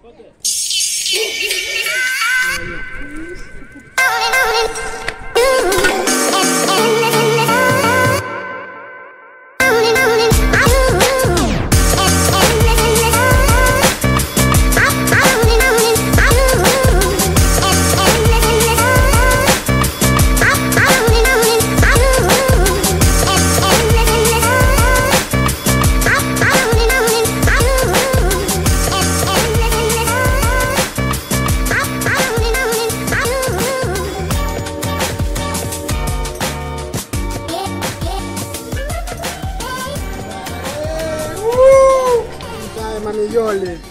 Quanto é? millones.